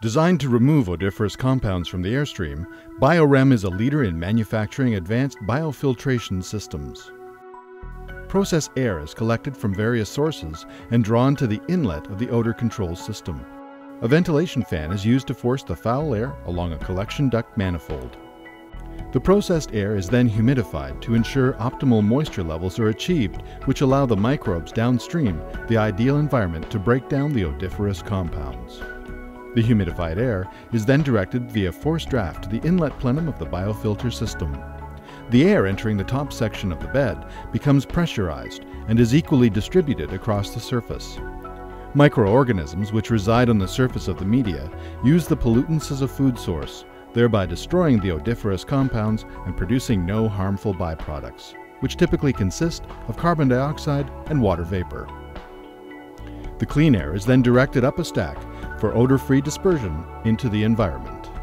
Designed to remove odoriferous compounds from the airstream, BioRem is a leader in manufacturing advanced biofiltration systems. Process air is collected from various sources and drawn to the inlet of the odor control system. A ventilation fan is used to force the foul air along a collection duct manifold. The processed air is then humidified to ensure optimal moisture levels are achieved, which allow the microbes downstream the ideal environment to break down the odoriferous compounds. The humidified air is then directed via force draft to the inlet plenum of the biofilter system. The air entering the top section of the bed becomes pressurized and is equally distributed across the surface. Microorganisms which reside on the surface of the media use the pollutants as a food source, thereby destroying the odoriferous compounds and producing no harmful byproducts, which typically consist of carbon dioxide and water vapor. The clean air is then directed up a stack for odor-free dispersion into the environment.